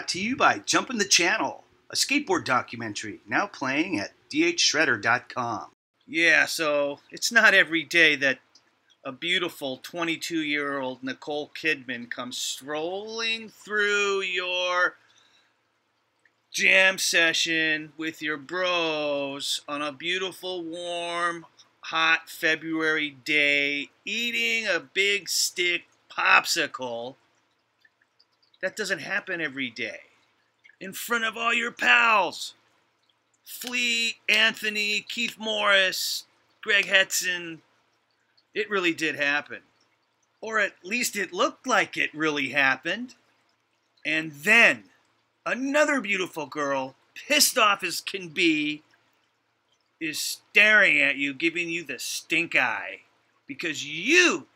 brought to you by Jumpin' the Channel, a skateboard documentary now playing at dhshredder.com. Yeah, so it's not every day that a beautiful 22 year old Nicole Kidman comes strolling through your jam session with your bros on a beautiful, warm, hot February day, eating a big stick popsicle. That doesn't happen every day. In front of all your pals. Flea, Anthony, Keith Morris, Greg Hetson. It really did happen. Or at least it looked like it really happened. And then another beautiful girl, pissed off as can be, is staring at you, giving you the stink eye. Because you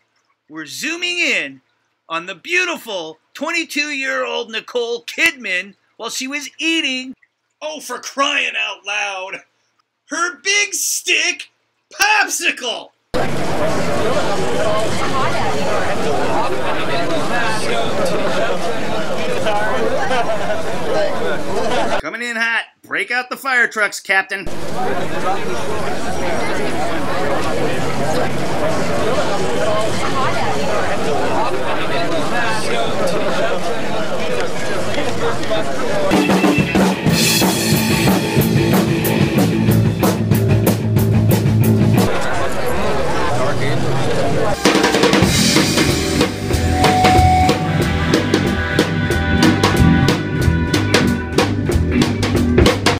were zooming in on the beautiful 22 year old Nicole Kidman while she was eating, oh, for crying out loud, her big stick popsicle! Coming in hot. Break out the fire trucks, Captain.